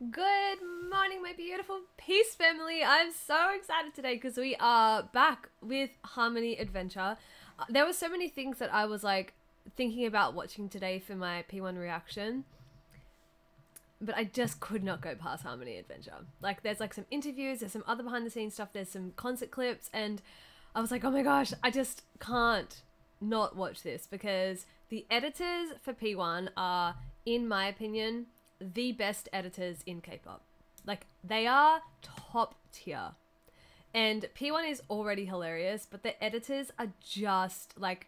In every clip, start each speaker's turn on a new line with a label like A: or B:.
A: Good morning, my beautiful peace family. I'm so excited today because we are back with Harmony Adventure. Uh, There were so many things that I was like thinking about watching today for my P1 reaction, but I just could not go past Harmony Adventure. Like, there's like some interviews, there's some other behind the scenes stuff, there's some concert clips, and I was like, oh my gosh, I just can't not watch this because the editors for P1 are, in my opinion, the best editors in K-pop. Like they are top tier. And P1 is already hilarious, but the editors are just like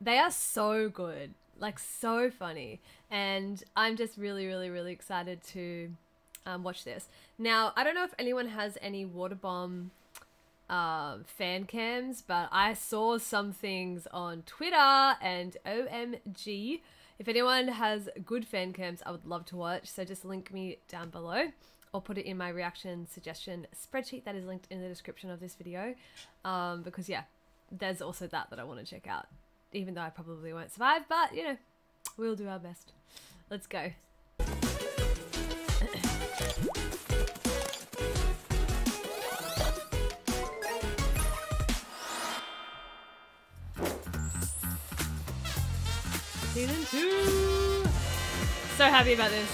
A: they are so good. Like so funny. And I'm just really really really excited to um, watch this. Now, I don't know if anyone has any water bomb um, fan cams, but I saw some things on Twitter and OMG. If anyone has good fan cams, I would love to watch. So just link me down below or put it in my reaction suggestion spreadsheet that is linked in the description of this video. Um, because yeah, there's also that that I want to check out. Even though I probably won't survive, but you know, we'll do our best. Let's go. Season two. So happy about this.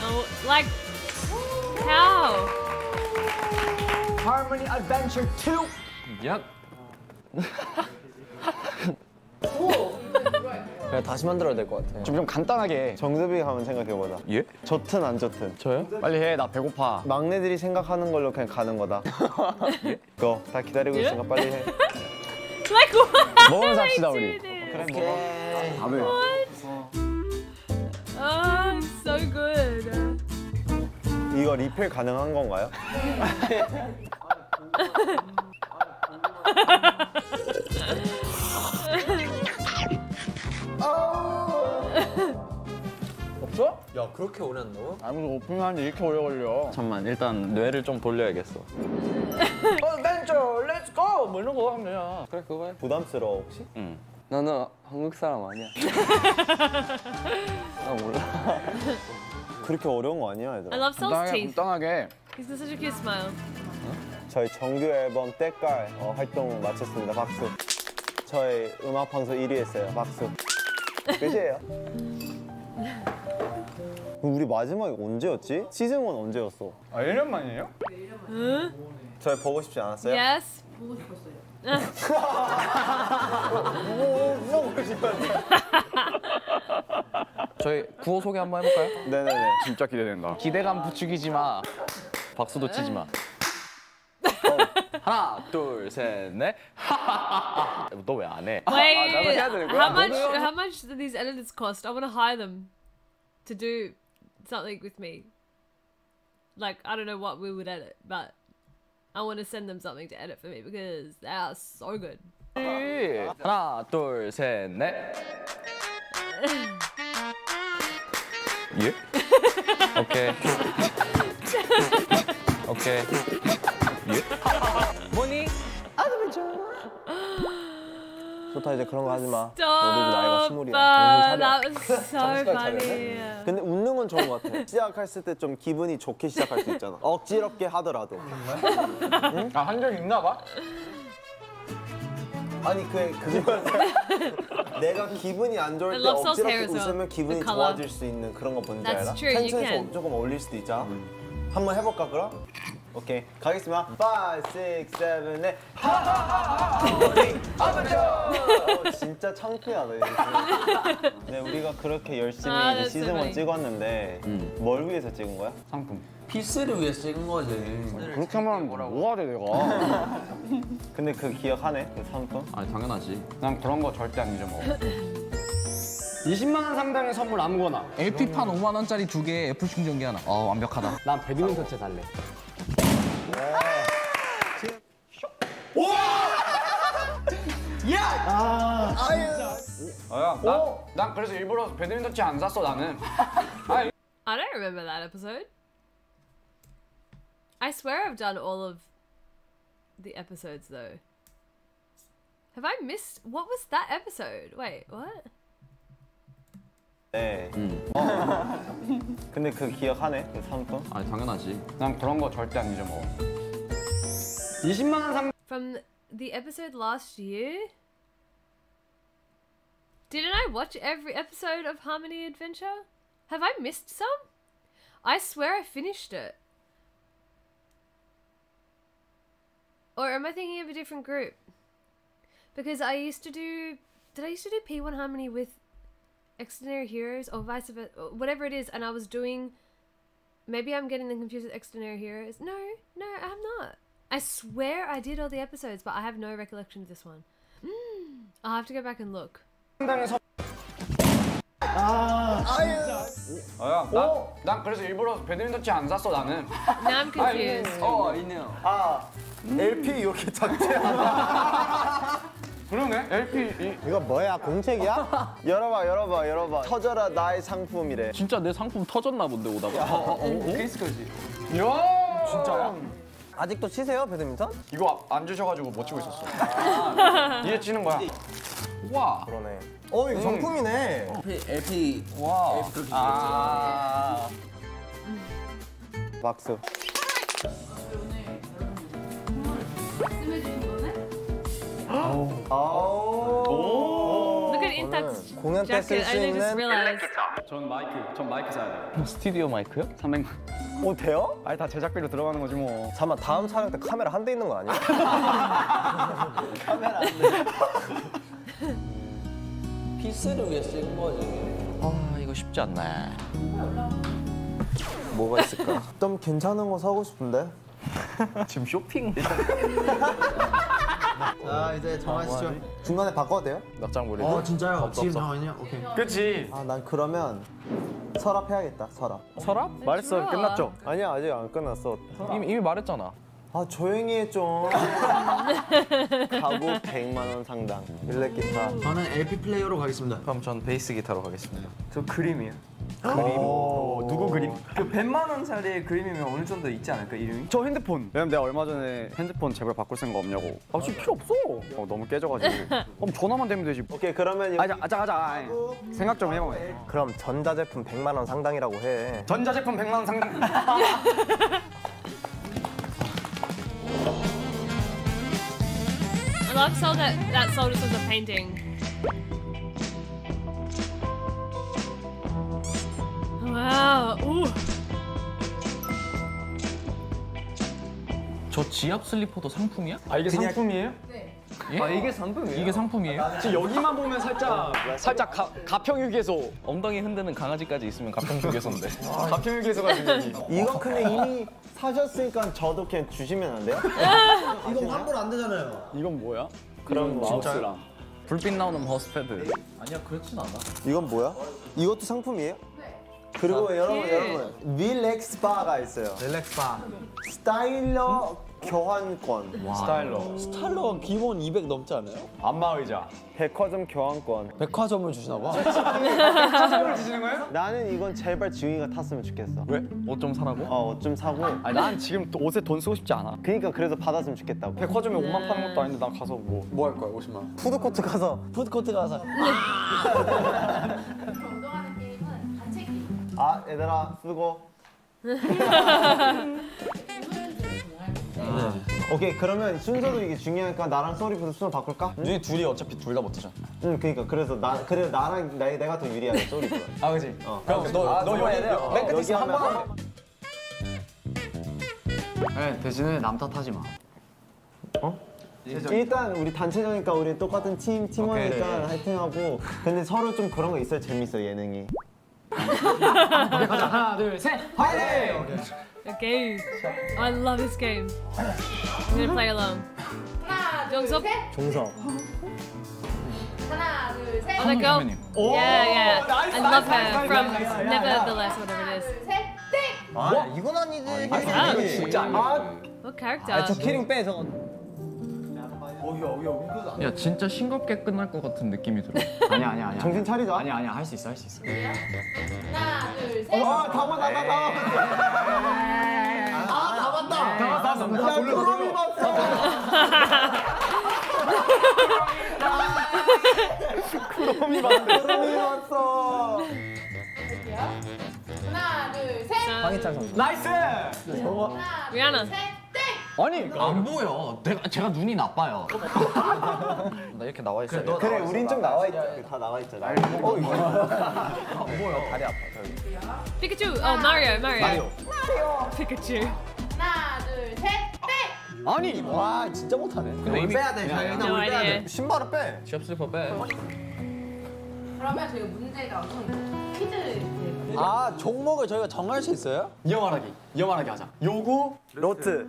A: Oh, like how?
B: Harmony Adventure 2.
C: Yep.
B: 그냥 다시 만들어야 될 것 같아.
D: 좀, 좀 간단하게
E: 정섭이가 한번 생각해보자.
C: 예?
E: 좋든 안 좋든.
C: 저요?
D: 빨리 해. 나 배고파.
E: 막내들이 생각하는 걸로 그냥 가는 거다. 그거 다 기다리고
A: 예?
E: 있으니까 빨리 해.
D: 먹으면서 합시다 우리.
E: 그래 먹어.
D: 밥을.
A: Oh, so good.
E: 이거 리필 가능한 건가요?
D: 없어?
B: 야 그렇게 오래 한다고?
D: 아 무슨 오픈하는데 이렇게 오래 걸려.
C: 잠만 일단 뇌를 좀 돌려야겠어.
D: adventure let's go 뭐 이런 거 하면 되냐.
C: 그래 그거 해.
E: 부담스러워 혹시?
C: 응.
F: 나는 한국 사람 아니야. 나 몰라.
E: 그렇게 어려운 거 아니야
A: I
E: 얘들아.
A: love Soul's
D: 간단하게
A: teeth.
D: 간단하게.
A: He's got such a cute smile.
E: 저희 정규 앨범 때깔 어, 활동 마쳤습니다. 박수. 저희 음악 방송 1위 했어요. 박수. 끝이에요. 우리 마지막이 언제였지? 시즌 1 언제였어?
D: 아 1년 만이에요?
E: 저희 보고 싶지 않았어요?
A: Yes.
C: 저희 구호 소개 한번 해볼까요?
E: 네네네.
D: 진짜 기대된다. 기대감 부추기지 마.
C: 박수도 치지 마. 하나, 둘, 셋, 넷. 너왜 안 해?
A: Wait,
D: 나도 해야 되는 거야?
A: how much? How much do these editors cost? I want to hire them to do something with me. Like I don't know what we would edit, but I want to send them something to edit for me because they are so good.
C: 하나, 둘, 셋, 넷. 예? 오케이. 오케이. 예?
D: 뭐니?
E: 좋다 이제 그런 거 하지 마. 너도 나이가 스물이야. 정신 차려.
A: funny.
E: 근데 웃는 건 좋은 것 같아. 시작했을 때 좀 기분이 좋게 시작할 수 있잖아. 억지럽게 하더라도.
D: 아한 적 있나 봐.
E: 아니 그 그거 내가 기분이 안 좋을 때
A: well.
E: 웃으면 기분이. 좋아질 수 있는 그런 거 뭔지 알아? 텐션이 조금 올릴 수도 있잖아. 한번 해볼까 그럼? 오케이 가겠습니다. 5, 6, 7, 8 어, 진짜 창피하다 이제. 네 우리가 그렇게 열심히
A: 아,
E: 이제 시즌
A: so
E: 1
A: funny.
E: 찍었는데 위해서 위해서 찍은 거야?
D: 상품.
B: 피스를 위해서 찍은 거지.
D: 그렇게 하면 뭐가 돼 내가?
E: 근데 그 기억하네 그 상품?
C: 아니 당연하지.
D: 난 그런 거 절대 안 잊어먹어. 20만 원 상당의 선물 아무거나.
F: LP판 5만 원짜리 두 개, 애플 충전기 하나. 어 완벽하다.
D: 난 배드민턴 채 살래. 아야, 난, 난 그래서 일부러 배드민턴 채 안 샀어 나는. 아니,
A: I don't remember that episode. I swear I've done all of the episodes though. Have I missed? What was that episode? Wait, what?
E: 네.
C: 음.
E: 근데 그 기억하네? 그 상품?
C: 아니 당연하지.
D: 난 그런 거 절대 안 잊어먹어. 20만 원 상당
A: From the episode last year. Didn't I watch every episode of Harmony Adventure? Have I missed some? I swear I finished it. Or am I thinking of a different group? Because I used to do. Did I used to do P1 Harmony with Extraordinary Heroes or vice versa? or Whatever it is, and I was doing. Maybe I'm getting them confused with Extraordinary Heroes. No, no, I'm not. I swear I did all the episodes, but I have no recollection of this one. Mm, I'll have to go back and look.
D: 상당의 선. 아, 야, 난, 난 그래서 일부러 배드민턴 채 안 샀어 나는.
A: Now I'm confused.
D: 어, 있네요.
E: 아, LP 이렇게 작지 않아?
D: 그러네. LP 이,
E: 이거 뭐야? 공책이야? 열어봐, 열어봐, 열어봐. 터져라 나의 상품이래.
C: 진짜 내 상품 터졌나 본데 오다가.
D: 케이스까지. 이야, 진짜야?
E: 아직도 치세요, 배드민턴?
D: 이거 안 주셔가지고 못 치고 있었어. 이제 치는 거야.
C: 와.
E: 그러네. 어, 이거 정품이네.
C: LP
D: 와.
C: 아.
E: 박수. 아우.
A: Look at Intak's
E: 공연 때 쓸
A: jacket.
E: 수
A: I just
E: 있는
A: realized.
D: 전 마이크, 전 마이크 사야 돼.
C: 스튜디오 마이크요?
D: 300만.
E: 어, 돼요?
D: 아니 다 제작비로 들어가는 거지 뭐.
E: 잠깐만, 다음 촬영 때 카메라 한 대 있는 거 아니야?
B: 피스를 위해서 찍은 거지.
C: 아 이거 쉽지 않네.
E: 뭐가 있을까? 좀 괜찮은 거 사고 싶은데?
C: 지금 쇼핑.
G: 자 이제 정하시죠.
E: 중간에 바꿔도 돼요?
C: 납작물이.
G: 어 진짜요? 지금 정하냐? 오케이.
D: 그치.
E: 아, 난 그러면 서랍해야겠다, 서랍.
C: 서랍?
D: 말했어.
A: 좋아.
D: 끝났죠?
E: 아니야, 아직 안 끝났어.
C: 이미 이미 말했잖아.
E: 아, 조용히 해 좀. 가구 100만 원 상당. 일렉 기타.
G: 저는 LP 플레이어로 가겠습니다.
C: 그럼 전 베이스 기타로 가겠습니다.
H: 저 그림이요.
D: 어, 누구 그림?
H: 그 100만 원짜리 그림이면 어느 정도 있지 않을까 이름이?
D: 저 핸드폰. 왜냐면 내가 얼마 전에 핸드폰 제발 바꿀 생각 없냐고. 아 지금 필요 없어. 어, 너무 깨져가지고. 그럼 전화만 되면 되지.
E: 오케이, 그러면 여기
D: 아자 아자 아자. 생각 좀 해봐.
E: 그럼 전자제품 100만 원 상당이라고 해.
D: 전자제품 100만 원 상당.
A: I love sold that that sold us as a painting. Wow. Ooh.
C: 저 지압 슬리퍼도 상품이야?
D: 아 이게 상품이에요?
C: 예? 아 이게 상품이에요? 이게 상품이에요?
D: 지금 여기만 보면 살짝 살짝 가, 가평휴게소.
C: 엉덩이 흔드는 강아지까지 있으면 가평 휴게소인데.
D: 가평휴게소가 지금.
E: 이거 근데 이미 사셨으니까 저도 그냥 주시면 안 돼요?
G: 이거 환불 안 되잖아요.
D: 이건 뭐야?
E: 그럼
D: 마우스랑.
C: 불빛 나오는 마우스패드.
E: 이건 뭐야? 이것도 상품이에요? 그리고 여러분 여러분 relax bar가 있어요.
G: relax bar.
E: 스타일러 교환권.
D: 스타일러.
B: 스타일러가 기본 200 넘지 않아요?
D: 안마 의자.
E: 백화점 교환권.
B: 백화점을 주시나 봐.
D: 사장을 주시는 거예요?
E: 나는 이건 제발 지웅이가 탔으면 좋겠어.
C: 왜? 옷 좀 사라고?
E: 어, 옷 좀 사고.
D: 아니 난 지금 또 옷에 돈 쓰고 싶지 않아.
E: 그러니까 그래서 받았으면 좋겠다고.
D: 백화점에 옷만 파는 것도 아닌데 나 가서 뭐.
H: 뭐 할 거야 50만 원?
E: 푸드코트 가서
B: 푸드코트 가서.
E: 아 얘들아 쓰고. 오케이 그러면 순서도 이게 중요하니까 나랑 쏘리부터 순서 바꿀까?
C: 우리 둘이 어차피 둘 다 못하잖아.
E: 응 그러니까 그래서 나 그래 나랑 나, 내가 더 유리하게 쏘리보다.
D: 아 그지.
E: 어.
D: 그럼 너, 너 여기
E: 돼요.
D: 맨 끝에
E: 여기
D: 있으면 한
E: 하면
D: 번. 네 대신에 남 탓하지 마.
E: 일단 우리 단체전이니까 우리 똑같은 팀 팀원이니까
D: 오케이.
E: 화이팅하고 근데 서로 좀 그런 거 있어야 재밌어 예능이.
D: 하나 둘 셋. 화이팅!
A: A game. I love this game. I'm gonna play along. 정석?
E: 종석.
I: 하나, 둘, 셋.
A: Oh, that girl?
C: 선배님.
A: Yeah, yeah.
D: nice,
A: I love
D: nice,
A: her
D: nice,
A: from
D: nice, nice.
A: Nevertheless, whatever it is.
I: 셋, 땡!
G: 아 이건 아니지.
A: 아,
D: 진짜 아니야.
A: What character?
E: 키링 빼 저거.
C: 야 진짜 싱겁게 끝날 것 같은 느낌이 들어.
D: 아니야 아니야 아니야.
E: 정신 차리자.
D: 아니야 아니야 할 수 있어 할 수 있어.
I: 하나 둘 셋.
E: 아 담아 담아 담아. 아 담았다. 담았다. 네. 나 그놈이 봤어.
D: 그놈이 봤어.
E: 그놈이 봤어. 하나 둘 셋.
A: 황희찬
H: 선수.
D: nice.
I: 하나 둘 셋.
C: 아니 안 보여. 내가 제가 눈이 나빠요. 나 이렇게 나와 있어요.
E: 그래, 우린 좀 나와 있자. 다 나와 있잖아. 어, 이거.
A: 피카츄. 어 마리오 마리오. 피카츄.
I: 하나, 둘, 셋, 땡!
C: 아니
H: 와 진짜 못하네.
C: 근데 이미
B: 빼야 돼. 일단
A: No
B: 우리 빼야 돼.
A: idea.
J: 신발을 빼.
C: 취업 슬퍼 빼.
I: 그러면 저희가 문제가 엄청 퀴즈
H: 아 종목을 저희가 정할 수 있어요?
D: 이어말하기. 이어말하기 하자. 요구.
E: 로트.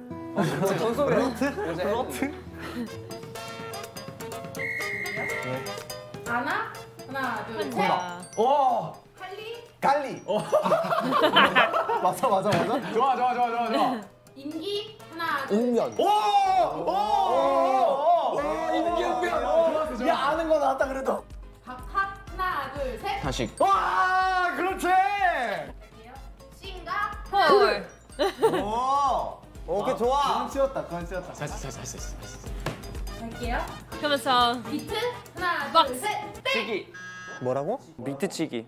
I: 아나? 하나, 둘, 셋!
A: 자.
D: 오.
I: 칼리?
E: 갈리. 맞아, 맞아, 맞아.
D: 좋아 좋아 좋아 좋아 좋아.
I: 임기? 하나, 둘,
H: 웅변.
D: 오. 오. 오.
E: 어, 야, 아는 거 나왔다, 그래도.
I: 박학? 하나, 둘, 셋!
C: 다시
D: 와 그렇지.
I: 싱가?
A: 폴.
E: 오. 오케이, 좋아. 그건 치웠다, 그건 치웠다.
I: 갈게요.
A: 그러면서
I: 비트? 하나. 둘, 셋, 땡!
E: 뭐라고? 비트치기.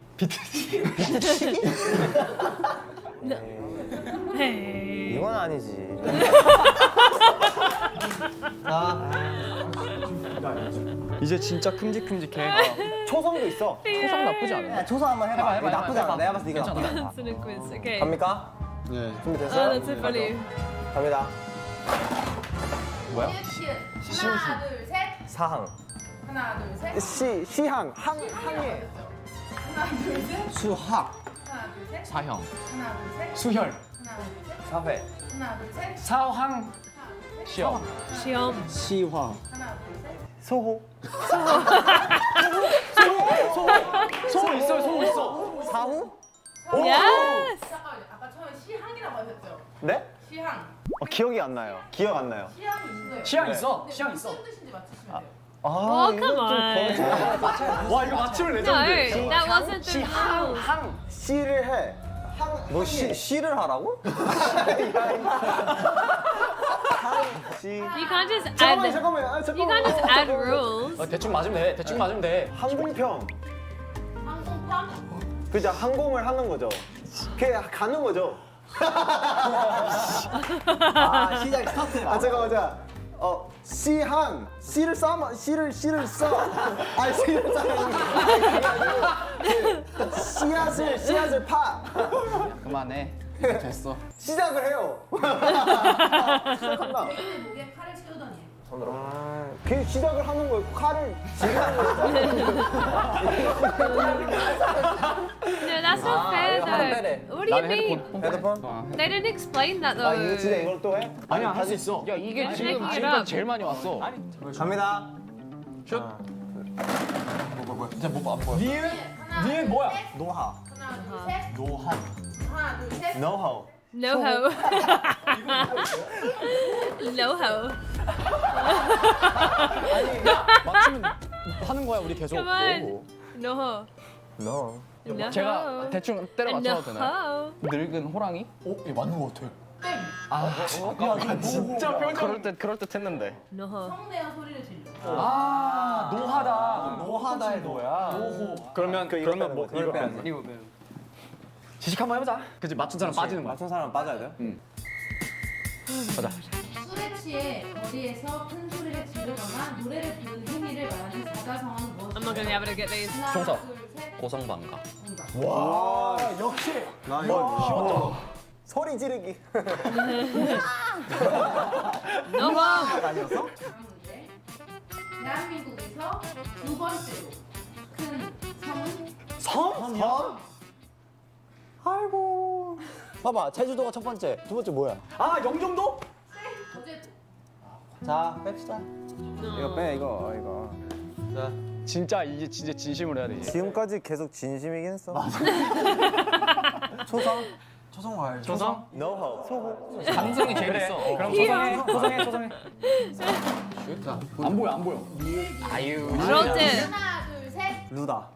A: 헤이.
E: 이건 아니지.
J: 이제 진짜 큼직큼직해.
E: 초성도 있어.
C: 초성 나쁘지 않아.
B: 야, 조사 한번 해봐.
C: 해봐,
B: 나쁘지
C: 해봐,
B: 않아. 내가 봤을 때 이거. 나쁘지 않아.
E: 갑니까?
H: 네.
E: 준비됐어요?
A: that's so funny.
E: 갑니다.
I: 시읒, 시읒. 하나, 둘, 셋!
E: 사항.
I: 하나, 둘, 셋!
E: 시, 시항. 항, 항해.
I: 하나, 둘, 셋!
B: 수학.
I: 하나, 둘, 셋!
C: 사형.
I: 하나, 둘, 셋!
D: 수혈.
I: 하나, 둘, 셋!
E: 사회.
I: 하나, 둘, 셋!
D: 사황.
C: 시험.
A: 시험.
H: 시황.
I: 하나, 둘, 셋!
E: 소호.
D: 소호 있어요. 소호 있어.
E: 사후?
A: Yes.
I: 잠깐만요. 아까 처음에 시항이라고 하셨죠?
E: 네?
I: 시항.
E: 어, 기억이 안 나요. 기억 안 나요.
I: 시항이 있어요.
D: 시향 있어.
I: 근데
D: 시향
I: 무슨
D: 있어.
I: 뜻인지 맞추시면 돼요.
E: 아,
A: Oh, come on.
D: 와 이거 맞추면 레전드.
A: that wasn't the rule.
E: 항. 시를 해. 뭐 시, 시를 하라고? 항, 시.
A: You can't just add.
E: 잠깐만,
A: The,
E: 잠깐만. 아,
A: you
E: 잠깐만.
A: can't just add rules.
D: 어, 대충 맞으면 돼. 대충 맞으면 돼.
E: 항공편.
I: 항공편?
E: 그죠? 항공을 하는 거죠. 그 가는 거죠.
B: 아, 시작 스타트.
E: 아 잠깐만 자. 어 시항 씨를 써 씨를 씨를 써. 아 씨를 써. 그 씨앗을 씨앗을 파.
C: 그만해. 됐어.
E: 시작을 해요. 시작한다.
I: 채우더니.
E: 아, 그 시작을 하는 거예요. 칼을 지르는 거죠.
A: No, that's not fair though. What do you mean?
E: 헤드폰?
A: They didn't explain that
E: 아 이거 진짜
A: though.
E: 이걸 또 해?
D: 아니야 할 수 있어.
C: 야 이게 지금
A: up.
C: 제일 많이 왔어.
E: 갑니다.
D: 니은
I: 하나,
D: 니은
I: 둘,
D: 뭐야?
I: 셋.
E: 노하.
I: 하나, 둘, 셋.
D: 노한.
I: 하나, 둘, 셋.
E: 노하우.
A: No ho. no.
D: 맞추면 하는 거야 우리 계속.
A: Come on. No.
E: 노.
A: No
C: 제가. 대충 때려
A: No
C: 맞춰도 되나요? 늙은 호랑이?
D: 어, 이거 맞는 거 같아.
I: 땡.
D: 진짜 표정.
C: 그럴 듯 그럴 듯했는데.
A: No ho.
I: 성대어 소리를 질러.
D: 아 노하다.
E: 노하다의 노야.
D: 그러면
E: 그
D: 그러면 뭐
E: 이거
D: 이거
E: 빼야지.
D: 이거 지식 한번 해보자. 그치 맞춘 사람 빠지는 거야.
E: 맞춘 사람 빠져야 돼요?
I: 취해 거리에서 큰 소리를 지르거나 노래를 부르는 행위를 말하는 사자성어는 무엇일까요?
A: I'm not gonna be able to get these.
I: 하나,
C: 총사.
I: 둘, 셋.
C: 고성방가.
I: 정답.
E: 와 역시. 나 이거 쉬웠죠. 소리 지르기.
A: No ho.
E: 아니었어?
I: 다음 문제. 대한민국에서 두 번째로 큰 성은
E: 섬? 섬? 아이고.
H: 봐봐 제주도가 첫 번째, 두 번째 뭐야?
D: 아 영종도?
I: 어제
H: 자 뺍시다.
E: 이거 빼 이거 이거.
J: 진짜 이게 진짜 진심으로 해야 돼. 이제.
E: 지금까지 계속 진심이긴 했어.
B: 초성. 초성 와요.
D: 조성?
E: 노하우. 소호.
C: 감성이 제일 있어.
D: 그럼 조성해. 조성해. 조성해. 안 보여 안 보여.
C: 아유.
A: Rolled
I: 하나, 둘, 셋.
E: 루다.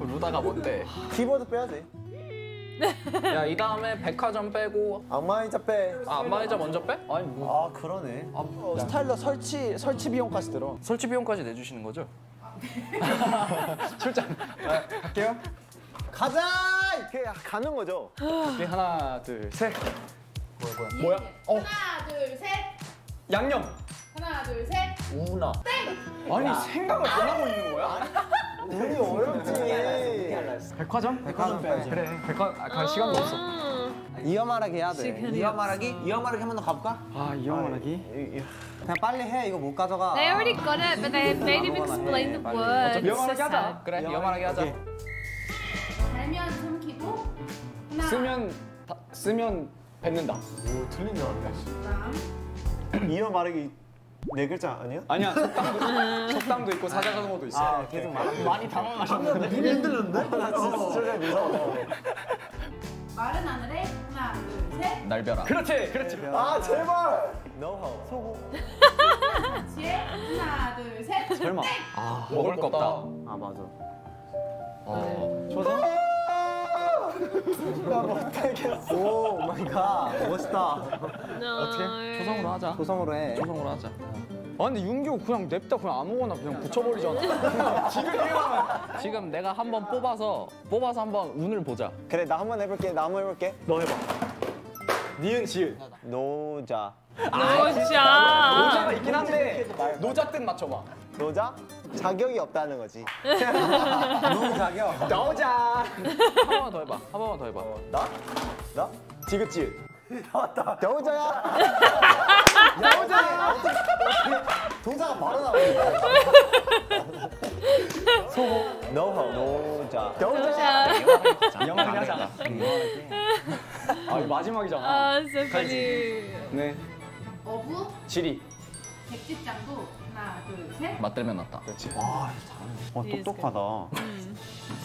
C: 루다가 뭔데?
E: 키보드 빼야지.
C: 야 이 다음에 백화점 빼고
E: 악마이자 빼.
C: 아 안마의자 먼저 빼? 아니 뭐
E: 아 그러네.
H: 어, 스타일러 설치 설치 비용까지 들어.
C: 설치 비용까지 내주시는 거죠?
D: 출장. 아, 갈게요.
B: 가자!
E: 이렇게 가는 거죠.
D: 오케이, 하나, 둘, 셋.
I: 뭐야? 하나 둘 셋.
D: 양념.
I: 하나 둘 셋.
B: 우나.
D: 아니 생각을 안 하고 있는 거야?
E: 운이 어렵지.
D: 백화점? 백화점 빼야지. 그래. 백화 아, 갈 시간도 없어.
B: 이어 말하기 해야 돼.
A: 시간이
B: 이어
A: 없어.
B: 말하기? 이어 말하기 한번 더 가볼까?
D: 아, 이형 말하기.
B: 그냥 빨리 해. 이거 못 가져가.
A: They already got it, but they made him explain the words.
D: 영어로
A: So
D: 하자.
C: 그래 이어말하게 하자.
I: 달면 삼키고. 하나.
D: 쓰면 다, 쓰면 뱉는다.
I: 다음.
E: 이어 말하기 네 글자 아니야?
D: 아니야. 속담도, 속담도 있고 사자성어도 있어.
E: 아, 계속 말하는 많이 당황하셨는데. 눈이 흔들렸는데? 나 진짜 진짜 무서워.
I: 마른 하늘에 하나 둘 셋.
C: 날벼락.
D: 그렇지, 그렇지.
E: 아 제발. 노하우. 소고.
I: 지혜 하나 둘 셋.
D: 설마.
C: 아 먹을 거 없다.
E: 아 맞아.
C: 어.
D: 초성?
E: 나 못하겠어. Oh my god. 멋있다.
A: No.
C: 초성으로 하자.
B: 초성으로 해.
C: 초성으로 하자.
D: 아 근데 윤규 그냥 냅다 그냥 아무거나 그냥 붙여버리잖아. 지금 이거만.
C: 지금 내가 한 번 뽑아서 뽑아서 한 번 운을 보자.
E: 그래 나 한 번 해볼게. 나 한 번 해볼게.
D: 너 해봐. 니은 지읒.
E: 노자.
A: 노자.
D: 노자가 있긴 한데 노자 뜻 맞춰봐.
E: 노자? 자격이 없다는 거지.
B: 너무 자격.
D: 노자.
C: 한 번만 더 해봐. 한 번만 더 해봐.
E: 나? 나?
D: 지긋지긋.
E: 여자야. 여자야. 동사가 바로 나오네. 소호. 노호. 노자.
A: 노자.
D: 영원히 하자. 아 마지막이잖아.
A: Ah, so funny.
D: 네.
I: 어부
D: 지리.
I: 백지장구 하나 둘 셋.
C: 맞들면 낫다.
D: 와 똑똑하다.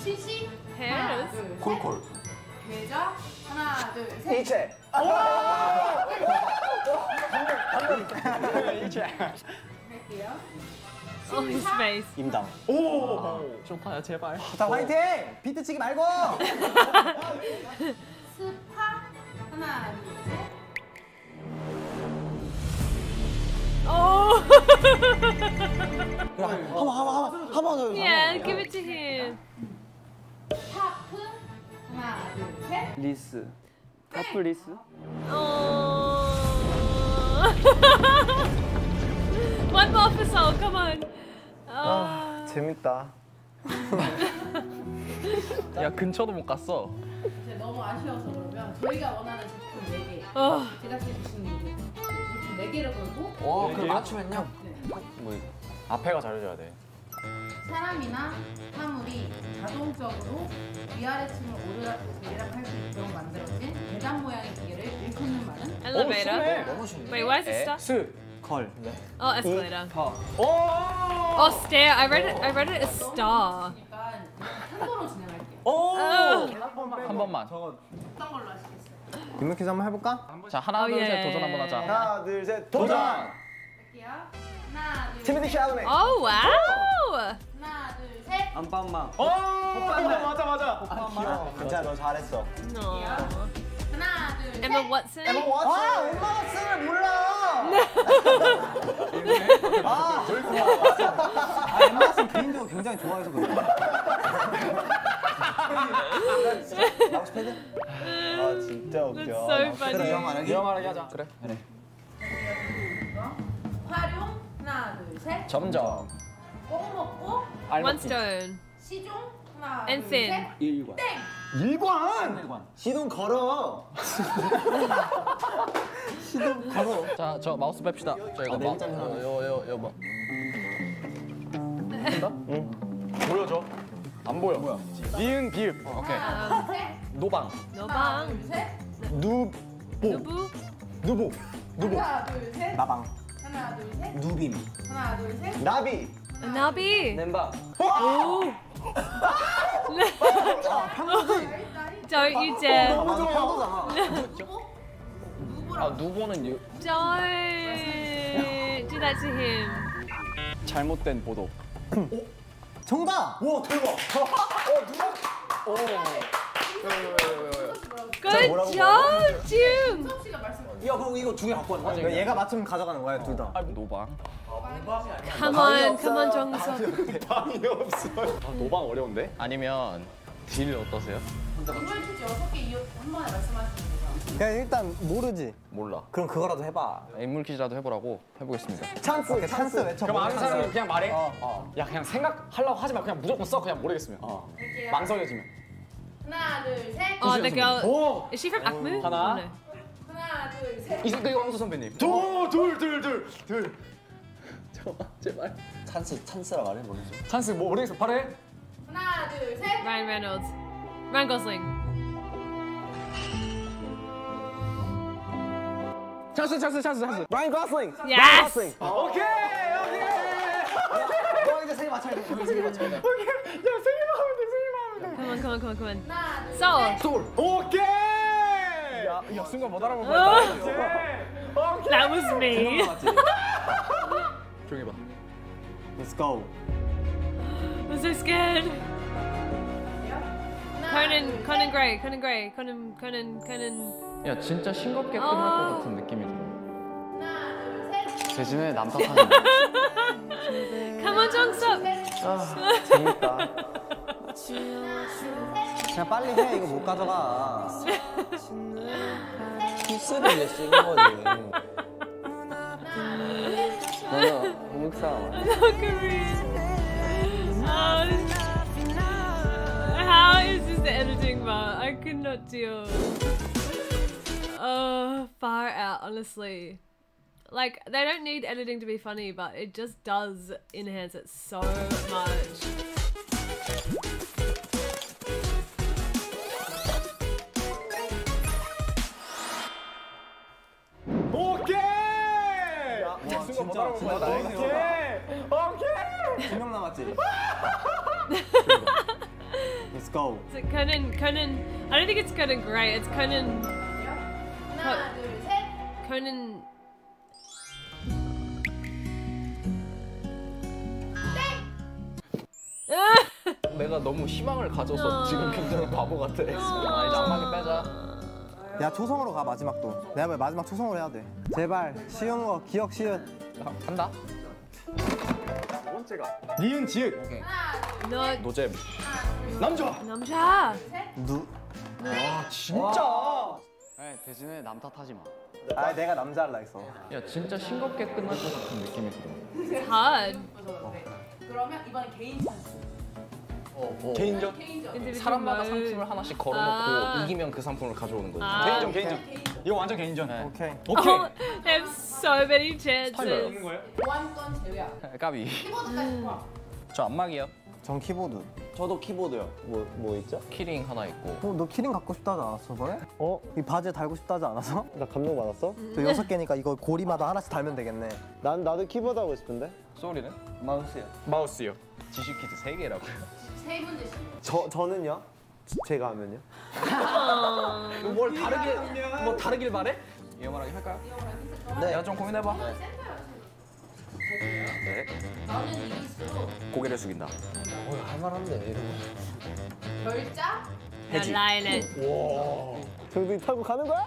I: 시시
A: Hairs.
I: 둘 콜콜. 계좌 하나 둘 셋.
E: 이체.
I: 할게요.
A: Oh, his face.
B: 임당.
C: 쇼파야 제발.
B: 자, 화이팅! 비트 치기 말고!
I: 스파 하나 둘 셋.
A: Oh.
B: 한번, 한번, 한번, 한번 더.
A: yeah, give it to him.
I: 타프 하나 둘 셋.
D: 리스. 타플 리스?
A: Oh. One more Soul, come on. Oh.
E: 재밌다.
C: 야 근처도 못 갔어.
I: 너무 아쉬워서 그러면 저희가 원하는 제품 4개
A: Oh.
I: 제작해 주신 이제 제품 4개를 걸고
C: 어 그럼 맞추면요?
D: 뭐 앞에가 잘해줘야 돼.
I: 사람이나 사물이 자동적으로 위아래층을 오르락 내리락 할 수 있도록 만들어진 계단 모양의 기계를 일컫는 말은
A: Elevator.
C: 너무 쉽네.
A: Wait, where's the stuff?
D: 스.
B: 걸.
A: Oh, escalator.
D: 오.
A: Oh, stair. I read it. I read it as star.
I: 그러니까 한번로 진행할게요.
A: Oh.
C: 한 번만.
I: 어떤 걸로 하시겠어요?
B: 김민퀴즈 한번 해볼까?
C: 자 하나
A: 어,
C: 둘
A: 예.
C: 셋 도전 한번 하자.
E: 하나 둘 셋 도전.
I: 할게요. 하나 둘
E: 티모티
I: 셋.
E: 샬메.
A: Oh wow.
I: 하나 둘 셋.
B: 안방망.
D: 오. 맞아 맞아.
E: 괜찮아 너 잘했어.
A: No.
I: 하나 둘 셋.
A: Emma Watson.
E: 아 엄마가 쓰면 몰라.
B: 아, 엠마 씨 개인적으로 굉장히 좋아해서 그래.
E: 마우스 패드? 아 진짜 웃겨.
A: That's so funny.
B: 이어 말하기?
D: 이어 말하기 하자. 그래.
I: 활용 하나 둘 셋.
C: 점점.
I: 꿩 먹고
A: stone.
I: 시종 하나 둘. 셋.
D: 일관.
I: 땡.
D: 일관.
B: 시동 걸어. 시동 걸어.
C: 자 저 마우스 뺍시다. 저 이거 마. 요요요 뭐.
D: 보여줘. 안 보여. 뭐야? 니은 비읍.
C: 오케이. 노방.
I: 둘 셋.
D: 누보.
A: Nubu.
D: 누보. 누보.
I: 하나 둘 셋.
B: 나방.
I: 하나 둘 셋.
B: 누빔.
I: 하나 둘 셋.
E: 나비.
A: Nabi.
B: 멤버.
A: Oh. Don't you dare.
B: 맞아, 평소잖아.
C: 아 누보는 유.
A: That to him.
D: 잘못된 보도.
B: 정답! 와, 대박.
A: Job, June.
I: 수 업 씨가 말씀.
B: 야, 그럼 이거 두 개 갖고 왔는 거야? 얘가 맞추면 가져가는 거야, 둘 다.
C: 노방.
A: Come on, come on, 정석.
D: 아, 노방 어려운데?
C: 아니면 딜 어떠세요?
I: 인물 퀴즈 여섯 개 이어 한 번에 말씀하시면 돼요.
B: 그냥 일단 모르지.
C: 몰라.
B: 그럼 그거라도 해봐.
C: 인물 퀴즈라도 해보라고 해보겠습니다.
B: 찬스, 찬스 외쳐.
D: 그럼 아는 사람이 그냥 말해.
B: 어.
D: 야 그냥 생각하려고 하지 마. 그냥 무조건 써. 그냥 모르겠으면.
I: 할게요.
D: 망설여지면.
I: 하나, 둘, 셋.
A: Oh, the girl.
D: 오.
A: Is she from Akmu?
D: 하나.
A: Oh, no.
I: 하나, 둘, 셋.
D: 이승대 황수 선배님. 둘둘둘둘 둘. 잠깐만 제발.
G: 찬스 찬스라 말해 모르죠.
D: 찬스 뭐 모르겠어. 발해.
I: 하나, 둘, 셋.
A: Ryan Reynolds. Ryan Gosling.
D: 찬스 찬스 찬스 찬스.
B: 라인 가슬링.
A: Yes.
D: 오케이 오케이.
B: 너 이제 세개 맞춰야 돼. 너 세개 맞춰야 돼.
D: 오케이. 야 돼. 생일만 하면 돼.
A: Come on, come on, come on, come on.
I: 하나, 둘,
A: So,
D: 돌. 오케이. 야, 야 순간 못 거야.
A: Oh.
D: 오케이.
A: that was me.
D: 조용히 봐.
B: Let's go.
A: I'm so scared. Conan,
I: 둘,
A: Conan
I: 셋.
A: Gray, Conan Gray, Conan, Conan, Conan.
C: 야 진짜 싱겁게 끝날
A: 아.
C: 것 같은 느낌이 들어.
I: 하나, 둘, 셋.
D: 대신에 남탓하는.
A: Come on, Jongsup.
B: 재밌다.
I: 하나, 둘, 셋.
B: 그냥 빨리 해. 이거 못 가져가.
G: 키스를 이제 찍은 거지.
I: 하나, 둘, 셋.
G: 너는 한국 사람.
A: Look at me. Oh, how is this the editing bar? I could not deal. Oh, far out, honestly. Like, they don't need editing to be funny, but it just does enhance it so much.
D: 오케이. 오케이.
B: 두명 남았지. Let's go.
A: Is it Conan? Conan? I don't think it's Conan Gray. It's Conan.
I: 하나, 둘, 셋.
A: Conan.
C: 내가 너무 희망을 가져서 지금 굉장히 바보 같아. 아 이제 안마기 빼자.
B: 야 초성으로 가 마지막도. 내가 왜 마지막 초성으로 해야 돼? 제발 쉬운 거 기억 시읒.
C: 한다.
D: 니은 지읒.
A: No.
C: 노잼.
D: 남자.
A: 남자.
B: 누.
D: 진짜. 네, 대신에 남 탓하지 마.
B: 아 내가 남자 할라 했어.
C: 야 진짜 싱겁게 끝날 것 같은 느낌이 들어.
A: It's hard.
I: 그러면 이번엔 개인 찬스.
C: 개인전.
I: 개인전.
C: 사람마다
A: mode.
C: 상품을 하나씩 걸어놓고
A: 아.
C: 이기면 그 상품을 가져오는 거지.
A: 아.
D: 개인전 개인전. 이거 완전 개인전.
B: 오케이.
D: 오케이.
A: I have so many chances.
I: 보안권 제외하고.
C: 까비.
I: 키보드까지 포함.
C: 저 안마기요.
B: 전 키보드.
E: 저도 키보드요. 뭐, 뭐 있죠?
C: 키링 하나 있고.
B: 어, 너 키링 갖고 싶다 하지 않았어, 저번에? 어? 이 바지에 달고 싶다 하지 않았어?
E: 나 감동받았어?
B: 저 여섯 개니까 이거 고리마다 하나씩 달면 되겠네.
E: 난 나도 키보드 하고 싶은데?
C: 소리는?
G: 마우스요.
C: 마우스요. 지식 퀴즈 3개라고요.
I: 세 문제씩.
E: 저, 저는요? 제가 하면요?
C: 뭘 다르게 뭐 다르길 바래? 위험하게 할까요?
B: 네.
C: 내가 좀 고민해봐. 네.
I: 너는 이길수록
C: 고개를 숙인다.
G: 할만한데 이런
I: 별자
A: The Lioness.
E: 등등 타고 가는 거야?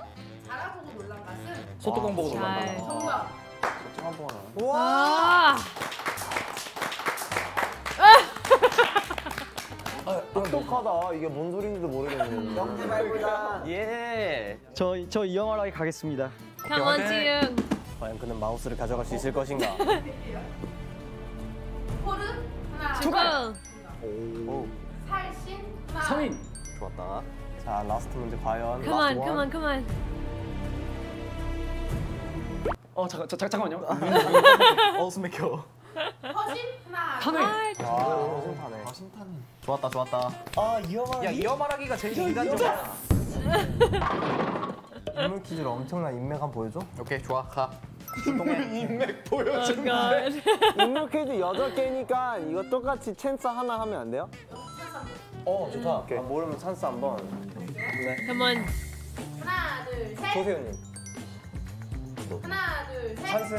I: 알아보고 놀란 맛은
C: 소뚜껑 보고 놀란다.
A: 잘.
I: 정답.
A: 아.
E: 똑똑하다. 이게 뭔 소리인지도 모르겠는데.
C: 예.
B: 저저 이어 말하기 가겠습니다.
A: On, 지웅.
B: 과연 그는 마우스를 가져갈 수 있을 것인가?
I: 포르 하나.
A: 축구.
I: 살신 하나.
D: 성인.
B: 좋았다. 자, 라스트 문제 과연.
A: Come on, come on, come on.
D: 어 잠깐 자, 자, 잠깐만요.
B: 어, 숨 막혀.
I: 허심 하나.
D: 탄회.
A: What?
B: 아, 심판해.
C: 좋았다 좋았다.
B: 아, 이영화.
C: 야 이어 말하기가 제일 인간적이야.
B: 인물 퀴즈로 엄청난 인맥 한 보여줘?
C: 오케이 좋아 가.
D: 인맥 보여준다.
E: 인물 퀴즈 여덟 개니까 이거 똑같이 찬스 하나 하면 안 돼요?
B: 어, 좋다. 아, 모르면 찬스 한 번.
A: Come on.
I: 하나 둘 셋.
B: 조세호님.
I: 하나 둘 셋.
B: 찬스.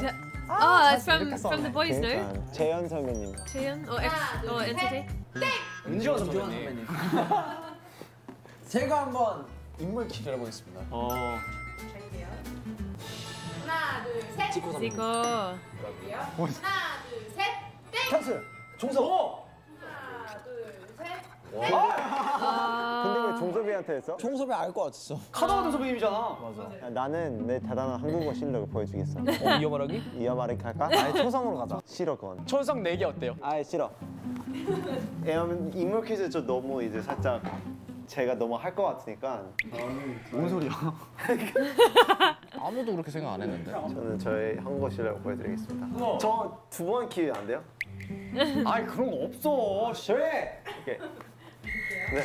A: Oh, that's from from the boys, no?
E: 재현 선배님.
A: Chaeyoung or X
I: 둘,
A: NCT?
D: 은지원 선배님.
G: 제가 한번 인물 퀴즈를 해보겠습니다.
D: 어.
I: 갈게요. 하나 둘 셋.
A: Zico.
I: 갈게요. 하나 둘 셋. 땡.
B: 찬스.
D: 종섭.
I: 하나 둘 셋.
E: 근데 왜 종섭이한테 했어?
G: 총섭이 알 것 같았어.
D: 카더가든 선배님이잖아.
E: 야, 나는 내 대단한 한국어 실력을 보여주겠어.
C: 어, 이어 말하기?
E: 이어말이 할까? 아니 초성으로 가자. 싫어 그건.
D: 천성 4개 어때요?
E: 아예 싫어. 왜냐면 인물 퀴즈 저 너무 이제 살짝 제가 너무 할 것 같으니까
D: 뭔 소리야?
F: 아무도 그렇게 생각 안 했는데.
E: 저는 저의 한국어 실력을 보여드리겠습니다. 저 두 번 기회 안 돼요?
D: 아이 그런 거 없어.
E: 조용히! 오케이. 네.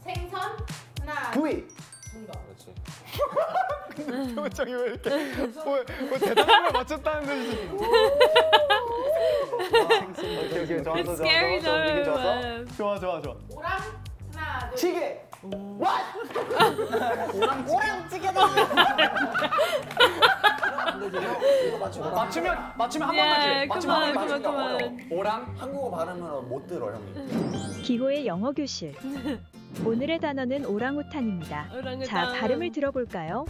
I: 생선 하나
E: 구이!
I: 정답.
D: 표정이 왜 이렇게 뭐, 뭐 대단한 걸 맞췄다는데
E: 오케이 오케이 좋았어 좋았어
A: Scary
E: 좋았어 분위기 좋았어
A: though.
D: 좋아 좋아 좋아.
I: 오랑 하나 둘.
E: 시계!
D: 맞추면 맞추면 한 번만
A: come
D: 맞추면 한 번만
A: on.
G: 오랑 한국어 발음은 못 들어 형이.
K: 기호의 영어 교실. 오늘의 단어는 오랑우탄입니다.
A: 오랑우탄.
K: 자, 발음을 들어볼까요?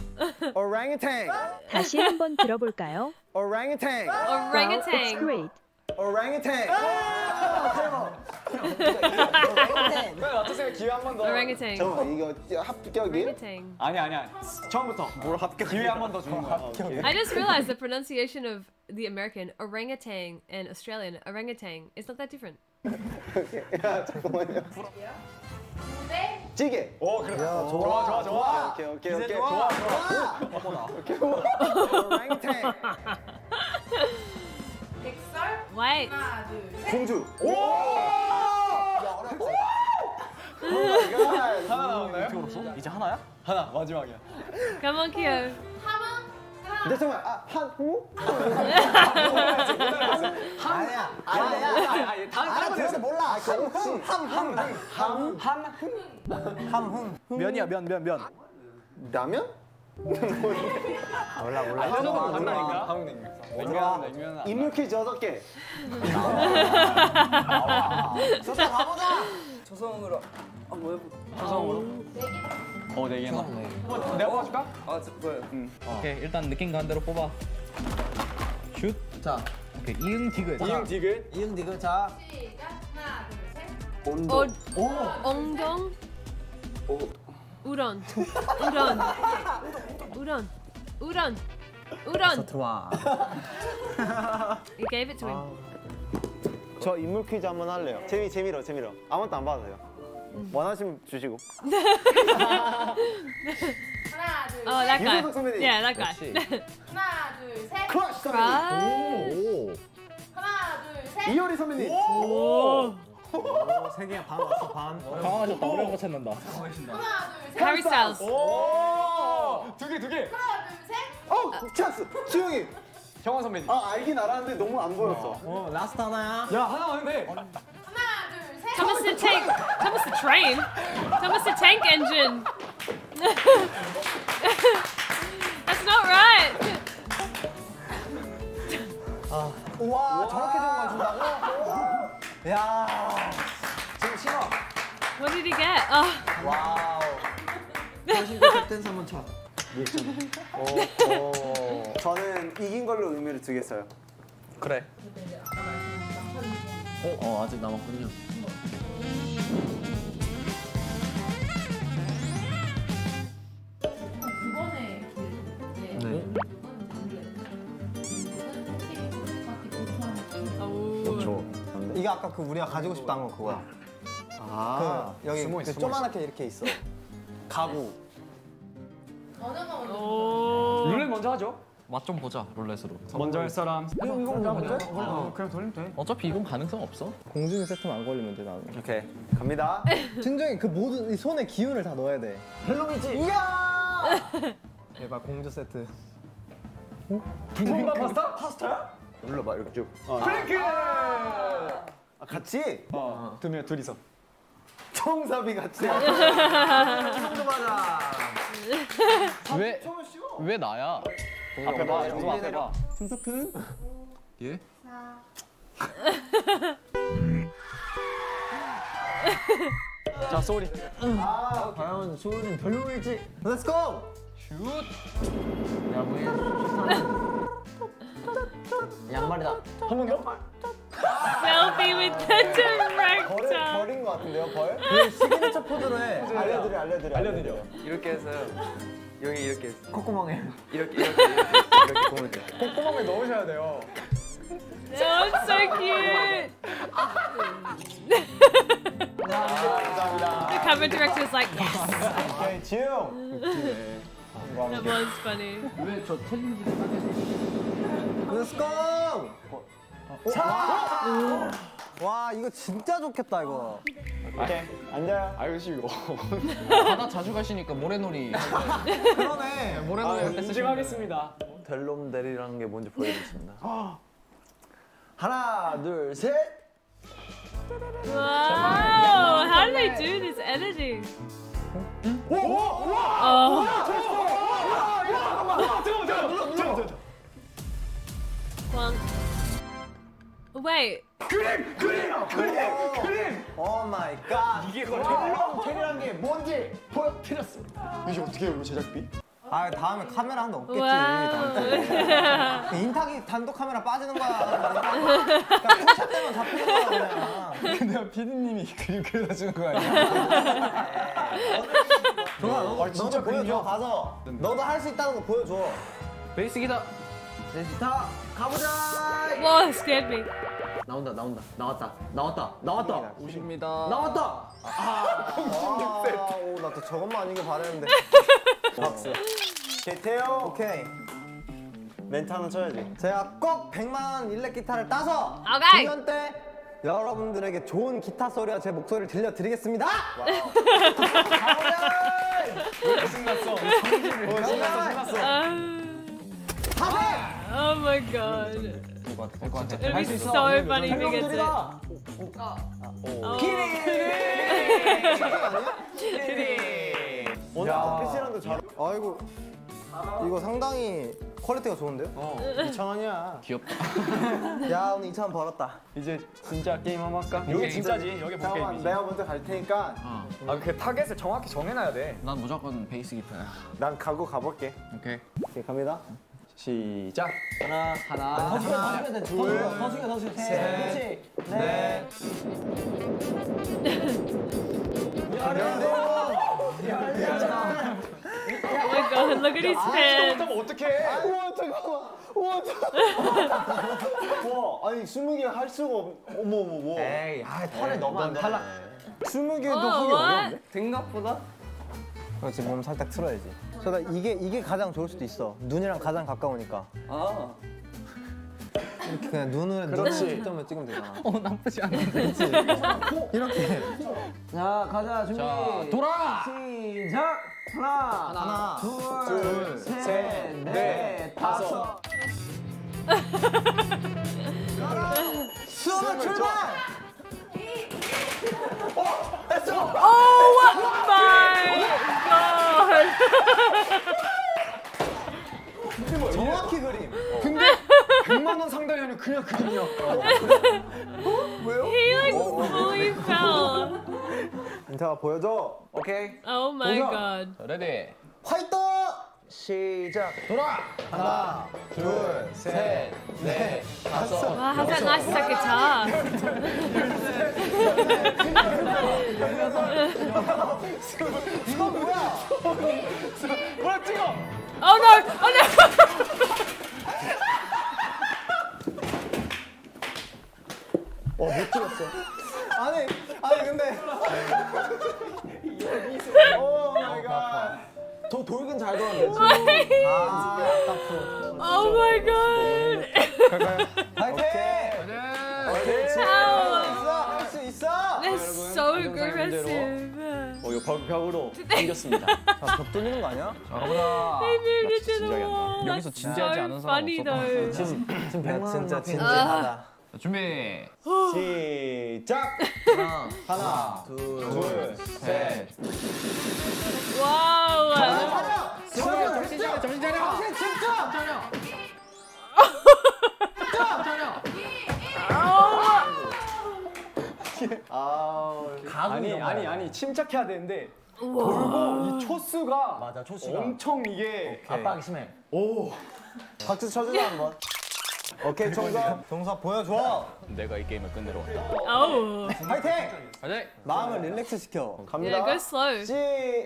E: 오랑우탄!
K: 다시 한번 들어볼까요?
E: 오랑우탄!
K: Wow, it's
A: Orangutan.
K: great.
E: 오랑우탄!
D: 왜 맞췄으면 기회 한 번 더.
A: Orangutan.
E: 잠깐만 이거 합격이?
A: Orangutan.
D: 아니 아니야. 처음부터 뭘 합격? 기회 한 번 더 주는 거야.
A: I just realized the pronunciation of the American orangutan and Australian orangutan is not that different.
E: 야 잠깐만요
I: 무대
E: 찌개!
D: 오 그래. 좋아 좋아 좋아.
E: 오케이 오케이
D: 이제
E: 오케이
D: 좋아.
E: 오케이 오랑우탄!
I: 백설
A: Wait.
I: 하나 둘 셋.
E: 공주!
D: 하나 나오나요? 이제 하나야? 하나 마지막이야.
I: 함은 하나
E: 근데 정말 아 한우?
G: 아니야. 아니야.
D: 아니 아니 다음
G: 아, 몰라.
D: 함함함함 면이야 면 면 면.
E: 라면? 몰라 몰라
D: 한국어 장난인가? 한국 냉면. 냉면 냉면. 안
E: 인물 퀴즈 여섯 개
G: 조사 가보자.
H: 초성으로 아 뭐야?
D: 조성으로. 어 네 개나. 어, 내가 뽑아줄까?
H: 아 저, 뭐야?
F: 오케이 일단 느낌 가는 대로 뽑아. 슛.
G: 자,
F: 오케이 이응 디귿.
D: 이응 디귿.
G: 이응 디귿 자.
I: 시작 하나 둘 셋.
E: 온도
A: 오. 엉덩. 우런. 우런. 우런. 우런. 우런.
G: 들어와.
A: You gave it to him.
E: 저 인물 퀴즈 한번 할래요 재미 재미로 재미로 아무것도 안 받아도 돼요 원하시면 주시고
I: 하나 둘
A: Oh,
I: 셋.
A: that guy.
E: 유재석 선배님.
A: Yeah, that guy.
I: 하나 둘 셋.
E: 크러쉬 선배님.
I: 하나 둘 셋.
E: 이효리 선배님
G: 세 개야 반 왔어 반.
F: 강화하셨다. 어려운 거 찾는다.
I: 하나 둘 셋.
A: Harry Styles.
D: 오두 개 두 개.
I: 하나 둘 셋.
E: 어 찬스 주영이
D: 경원 선배님.
E: 아 알긴 알았는데 너무 안 보였어
G: 어, 라스트 하나야.
D: 야 하나 왔는데.
I: 하나 둘 셋.
A: Thomas the Tank. Thomas the Train. Thomas the Tank Engine. That's not right.
G: 우와, 저렇게 좋은 걸 준다고? 야. 지금 신어.
A: What did he get? Oh,
G: 와우.
H: 캡틴 3번 차.
E: 저는 이긴 걸로 의미를 두겠어요
F: 그래.
H: 어 아직 남았군요.
B: 이게 아까 그 우리가 가지고 싶다는 거 그거야.
E: 아
B: 그 여기 그 조그맣게 이렇게 있어. 가구.
D: 룰렛 먼저 하죠.
F: 맛 좀 보자 룰렛으로.
D: 먼저 할 사람.
B: 이거 이거 먼저?
D: 어, 그냥 돌리면 돼.
F: 어차피 이건 가능성 없어.
H: 공중에 세트만 안 걸리면 돼 나는.
E: 오케이 갑니다
B: 진정이 그 모든 이 손에 기운을 다 넣어야 돼.
E: 헬로미지
B: 대박 공주 세트.
D: 비빔밥 파스타? 파스타야?
E: 눌러봐 이렇게 쭉
D: 플랭크.
E: 아, 같이
D: 어, 두 명 둘이서.
E: 청사비 같이
F: 왜? 왜 나야?
D: 앞에 봐. 정수 앞에 봐.
F: 예?
D: 자 소리.
B: 과연 소울은 별로일지. Let's go.
F: 슛. 내가 보기엔
H: 양말이다.
A: Selfie with the director.
E: 벌인 것 같은데요, 벌?
B: 그 시그니처 포즈로 해.
E: 알려드려, 알려드려, 알려드려.
C: 이렇게 해서요. 여기 이렇게 해서.
H: 콧구멍에.
C: 이렇게 이렇게 이렇게 보면 돼요.
E: 콧구멍에 넣으셔야 돼요.
A: It's so cute. the camera director's like, yes,
E: 오케이, 지웅.
A: that was funny.
B: 자. 와 이거 진짜 좋겠다 이거.
E: 오케이, 앉아요.
D: 아유 씨 이거.
F: 바다 자주 가시니까 모래놀이.
B: 그러네.
F: 모래놀이 할때 쓰시면
E: 델롬델이라는 게 뭔지 보여드리겠습니다.
B: 하나 둘 셋.
A: Wow, how do they do this energy? Oh. Well, wait.
B: Oh my god.
E: 이게 될놈될이라는 게 뭔지 보여드렸습니다. 이게 어떻게 해요, 제작비?
B: 아 다음에 카메라 한 대 없겠지. 인탁이 단독 카메라 빠지는 거야. full shot 되면 잡히는 거야 그냥.
E: 근데 피디님이 그림 그려다 주는 거 아니야?
B: 동아 너,
E: 아, 진짜
B: 너도 보여줘? 가서. 너도 할 수 있다는 거 보여줘.
F: 베이직이다.
B: 자 가보자.
A: Whoa, scared me.
H: 나온다, 나온다. 나왔다. 나왔다. 나왔다.
F: 오십니다.
H: 나왔다.
B: 아오 나 또 저것만 아니길 바랬는데.
E: 박수. 오케이, 태요.
B: 오케이.
E: 멘트 하나 쳐야지.
B: 제가 꼭 100만 원 일렉 기타를 따서
A: 오케이.
B: 공연 때 여러분들에게 좋은 기타 소리와 제 목소리를 들려드리겠습니다.
E: 신났어. 신났어, 신났어.
A: Um, oh my god. It'll be so funny if he gets it. Oh.
E: 오늘 outfit이랑도 잘.
B: 아이고 이거 상당히 quality가 좋은데요?
E: 어, 2천 원이야.
F: 귀엽다.
B: 야 오늘 2천 원 벌었다.
D: 이제 진짜 게임 한번 할까?
C: 여기 진짜지. 여기 본 게임이지.
E: 내가 먼저 갈 테니까
F: 어.
C: 아그 타겟을 정확히 정해놔야 돼.
F: 난 무조건 basic 기타야.
E: 난 가고 가볼게.
F: 오케이.
E: 오케이, 갑니다.
C: 시작.
H: 하나, 하나. 더 숙여, 더 숙여, 더 숙여, 더 숙여, 더 숙여. 셋, 넷.
A: Oh my god, look at his pen.
C: 그럼 어떡해?
E: 우와, 잠깐만. 우와, 잠깐만. 우와, 아니, 20개 할 수가 없. 어머, 어머, 어머.
H: 에이, 아, 털에 넣으면 안 돼. 탈락.
E: 20개도
A: Oh,
E: 하기
A: what?
E: 어려운데?
B: 생각보다? 그렇지 몸 살짝 틀어야지. 저다 이게 이게 가장 좋을 수도 있어. 눈이랑 가장 가까우니까.
H: 아.
B: 이렇게 그냥 눈을 눈을 초점을 찍으면 되잖아.
F: 어 나쁘지 않은데.
B: 이렇게.
H: 자, 가자, 준비.
F: 자 돌아.
H: 시작. 하나,
B: 하나,
H: 둘, 셋, 넷, 다섯.
B: 수업은 출발! 정확히 그림.
C: 100만 원 상당이 아니라 그냥 그림이야.
A: He like fully fell.
B: 인탁아 보여줘.
H: 오케이.
A: Oh my
B: 도전.
A: god.
F: Ready.
B: 화이팅!
H: 시작.
F: 돌아.
B: 하나, 둘, 셋, 넷, 다섯.
A: How's that nice like guitar?
B: 이거 뭐야?
C: 뭐야 찍어?
A: Oh no! Oh no!
B: 와못 찍었어. 아니 아니 근데. Oh my god. 도 돌긴 잘.
A: Wait.
B: 아 아깝고.
A: Oh my god!
B: 화이팅!
A: Ow.
B: 할수 있어.
A: They're so aggressive.
C: 어 이거 벽, 벽으로 당겼습니다.
B: 자, 벽 뚫리는 거 아니야?
F: 가보자.
A: They moved it to the wall.
F: 여기서
A: That's
F: 진지하지 않은 사람 없어?
A: though.
B: 지금 야, 진짜 진지하다.
F: 자, 준비.
E: 시작.
H: 하나,
E: 하나,
H: 둘,
E: 둘,
H: 셋.
A: Wow.
F: 정신 차려. 정신 차려.
E: 아우.
C: 아니 아니 아니 침착해야 되는데 돌고 이 초수가
H: 맞아, 초수가.
C: 엄청 이게
H: 압박이 심해.
C: 오
B: 박수 쳐주자 한번.
E: 오케이 정답.
B: 동사 보여줘.
C: 내가 이 게임을 끝내러 왔다.
A: Oh.
B: 파이팅!
C: 가자.
B: 마음을 relax 시켜.
E: 갑니다.
A: Yeah, go slow.
E: 시,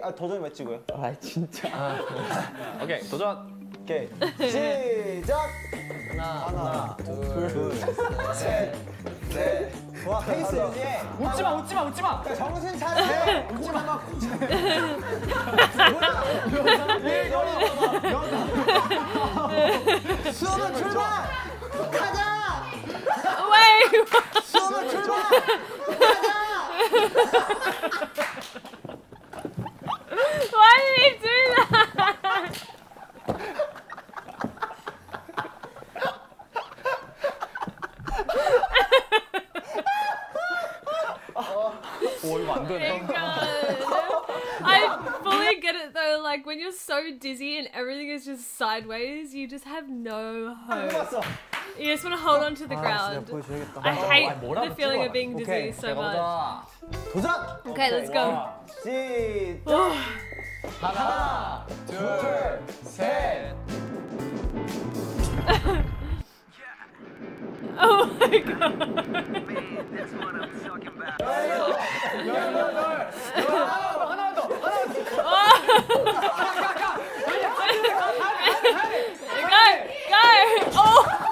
E: 아 도전 외치고요.
C: 아 진짜. 오케이 도전.
E: 오케이. 시작. 하나, 둘, 셋, 넷.
B: 좋아, 페이스 유지해.
H: 웃지 마, 웃지 마, 웃지 마.
B: 정신 차려. 웃지 마, 막. 수업은 출발! 가자!
A: Wait.
B: 수업은 출발!
A: Why did he do that?
C: 오 이거 안 되네.
A: God. I fully get it though. Like when you're so dizzy and everything is just sideways, you just have no hope.
B: 왔어.
A: You just want to hold on to the
B: 아, 진짜
A: ground.
B: 보여줘야겠다.
A: I hate
C: 뭐라도
A: the feeling
C: 찍어라.
A: of being dizzy
B: 오케이,
A: so much.
B: 도전!
A: Okay, let's go.
E: 시작.
C: 하나, 둘, 셋.
A: Oh my god. Go, go. Oh.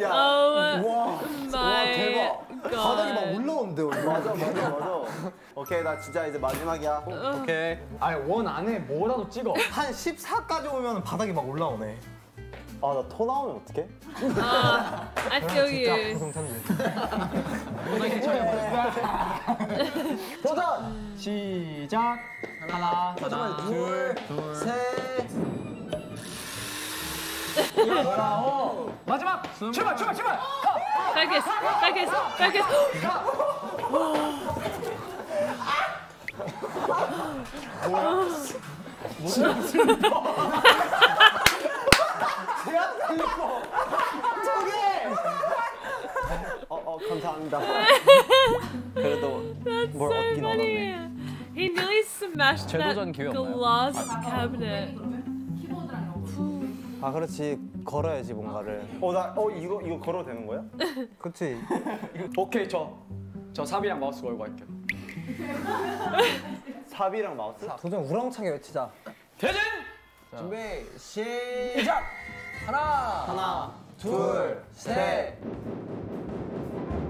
B: 야,
A: Oh my
B: 대박. 바닥이 막
A: god.
B: 올라오는데, 원래.
E: 맞아 맞아 맞아. 오케이 나 진짜 이제 마지막이야.
C: 오케이.
H: 아니 원 안에 뭐라도 찍어.
B: 한 14까지 오면 바닥이 막 올라오네.
E: 아 나 토 나오면 어떡해?
A: Uh, I feel you.
B: 고성찬들.
H: 도전. 시작. 하나,
B: 하나, 둘, 셋.
H: 돌아오. 마지막. 출발, 출발, 출발.
A: Focus, focus, focus.
E: 어, 어 감사합니다. 그래도 뭘
A: So
E: 얻긴
A: funny.
E: 얻었네.
A: He nearly smashed that glass cabinet.
B: 아, 그렇지. 걸어야지, 뭔가를.
E: 어 나 어 이거 이거 걸어도 되는 거야?
B: 그렇지.
D: 오케이 저. 저 사비랑 마우스 걸고 할게요.
E: 삽이랑 마우스?
B: 도전 우렁차게 외치자.
D: 대진!
B: 준비, 시작! 하나, 하나, 둘, 셋.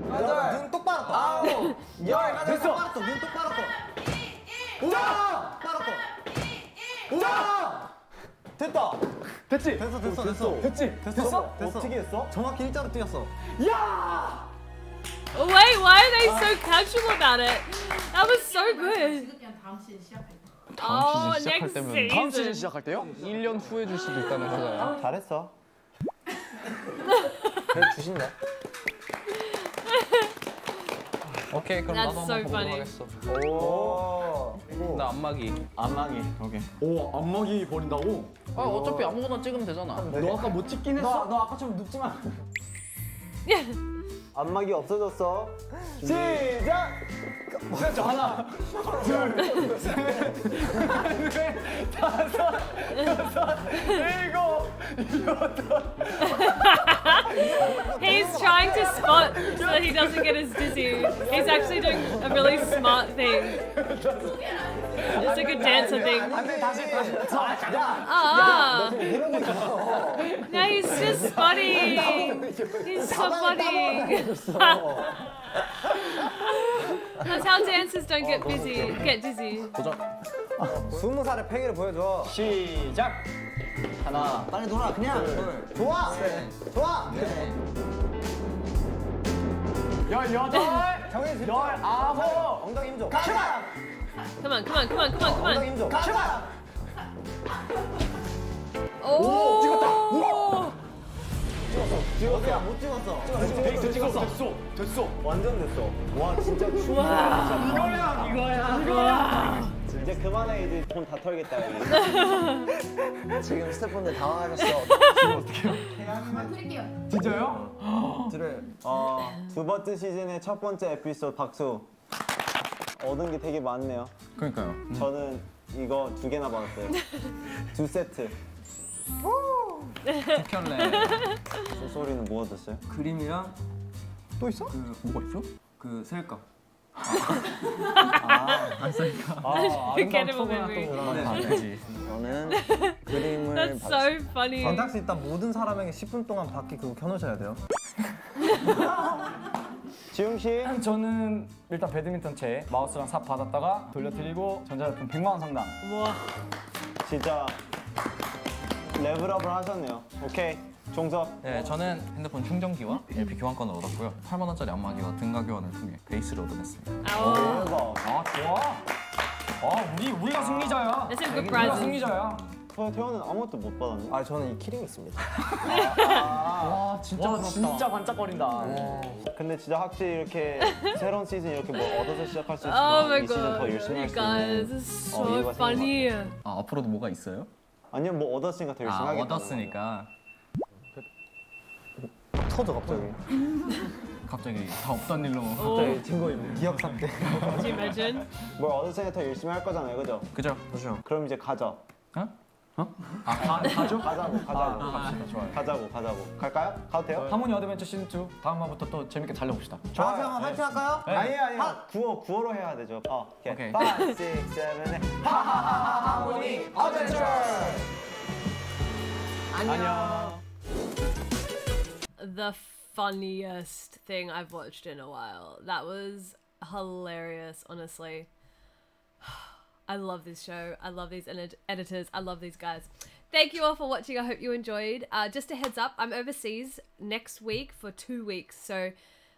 B: 여덟, 눈 똑바로 떠. 아홉, 열, 됐어. 똑바로 떠, 눈 똑바로 떠. 우와! 똑바로 떠. 우와! 됐다.
D: 됐지?
B: 됐어, 됐어, 됐어.
D: 됐지?
B: 됐어? 됐어.
E: 어떻게 했어?
B: 정확히 일자로 뛰었어.
A: Oh, wait, why are they so casual about it? That was so good.
I: 다음 시즌 시작할 때.
A: Oh,
C: 시즌 시작할
A: next
C: 때면.
D: 다음 시즌 시작할 때요?
C: 1년 후에 줄 수도 있다는 거잖아요.
E: 잘했어.
B: 그래 주신다.
C: 오케이 그럼
A: That's
C: 나도
A: so
C: 한번 보도록
A: funny.
C: 하겠어.
E: 오.
C: 나 안마기.
E: 안마기. 오케이.
D: 오 안마기 버린다고?
C: 아 어차피 아무거나 찍으면 되잖아.
D: 너 아까 못 찍긴 했어?
H: 너, 너 아까처럼 눕지 마.
E: 안마기 없어졌어. 시작.
D: 저 하나
A: He's trying to spot so that he doesn't get as dizzy. He's actually doing a really smart thing. It's like a dancer thing.
H: 안돼 다시 다시.
A: Ah. No, he's just spotting. He's so funny. That's how dancers don't get busy, get dizzy.
B: 스무 살의 패기를 보여줘.
D: 시작
H: 하나. 빨리 놀아 그냥. 둘.
B: 좋아. 좋아.
D: 열여덟
B: 정해 집.
D: 열아홉
B: 엉덩이 힘 줘.
H: 출발.
A: Come on, come on, come on, come on, come
B: 엉덩이
A: on.
B: 힘 줘.
H: 출발.
A: Oh.
B: 찍었어. 못 찍었어.
D: 됐어 찍었어 됐어 됐어
E: 완전 됐어. 와 진짜
D: 이거야 이거야
E: 이 제 그만해 이제 돈 다 털겠다.
B: 지금 스태프분들 당황하셨어.
I: 한번 드릴게요.
D: 진짜요?
B: 들을.
E: 어, 두 번째 시즌의 첫 번째 에피소드 박수. 얻은 게 되게 많네요.
C: 그러니까요.
E: 저는 이거 두 개나 받았어요. 두 세트.
C: 켤레.
E: 소소리는 뭐 얻었어요?
H: 그림이랑
E: 또 있어?
H: 그
C: 뭐가 있어?
H: 그 셀카. 아,
A: Incredible memory.
H: 네.
C: 안 되지.
E: 저는 그림을
A: That's so funny.
B: 전탁 씨 일단 모든 사람에게 10분 동안 바퀴 그거 켜놓으셔야 돼요.
E: 지웅 씨.
D: 저는 일단 배드민턴 채 마우스랑 삽 받았다가 돌려드리고 전자제품 100만 원 상당.
A: 와.
E: 진짜 레벨업을 하셨네요. 오케이. 종석.
C: 네, 저는 핸드폰 충전기와 LP 교환권을 얻었고요. 8만 원짜리 안마기와 등가 교환을 통해 베이스를 얻어냈습니다.
E: 대박.
D: 아 좋아. 아 우리 우리가 승리자야.
A: That's a good
D: 우리가
A: present.
D: 승리자야.
E: 저 태호는 아무것도 못 받았네.
B: 아 저는 이 키링 있습니다.
D: 와 진짜
C: 와,
D: 진짜 반짝거린다.
E: 근데 진짜 확실히 이렇게 새로운 시즌 이렇게 뭐 얻어서 시작할 수
A: Oh
E: 있으면
A: my
E: 이 시즌 더
A: god.
E: 열심히
A: You
E: 할수
A: guys,
E: 있는
A: this is
E: 어,
A: so funny.
C: 아, 앞으로도 뭐가 있어요?
E: 아니면 뭐 얻었으니까 더 열심히
C: 아,
E: 하겠다.
C: 얻었으니까
B: 터져 갑자기.
C: 갑자기 다 없던 일로.
A: Oh,
B: 증거 기억 삭제.
A: imagine?
E: 뭘 얻었으니까 더 열심히 할 거잖아요, 그죠?
C: 그죠?
B: 그죠.
E: 그럼 이제 가자.
C: 어? 아, 가, 가죠?
E: 가자고, 가자고,
D: 아, 갑시다 좋아요.
E: 가자고, 가자고. 갈까요? 가도 돼요?
D: Harmony Adventure 시즌 2 다음 화부터 또 재밌게 달려봅시다.
B: 좋아요. 형 화이팅 할까요?
E: 아니 아니 구호 구호로 해야 되죠. 어, 오케이.
C: 오케이.
E: 5, 6, 7, 8. 하하하하 Harmony Adventure. 안녕.
A: The funniest thing I've watched in a while. That was hilarious, honestly. I love this show. I love these ed- editors. I love these guys. Thank you all for watching. I hope you enjoyed. Uh, just a heads up, I'm overseas next week for two weeks. So,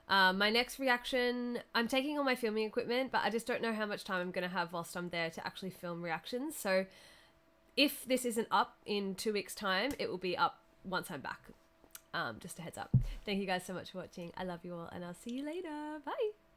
A: uh, my next reaction, I'm taking all my filming equipment, but I just don't know how much time I'm going to have whilst I'm there to actually film reactions. So, if this isn't up in two weeks' time, it will be up once I'm back. Um, just a heads up. Thank you guys so much for watching. I love you all, and I'll see you later. Bye.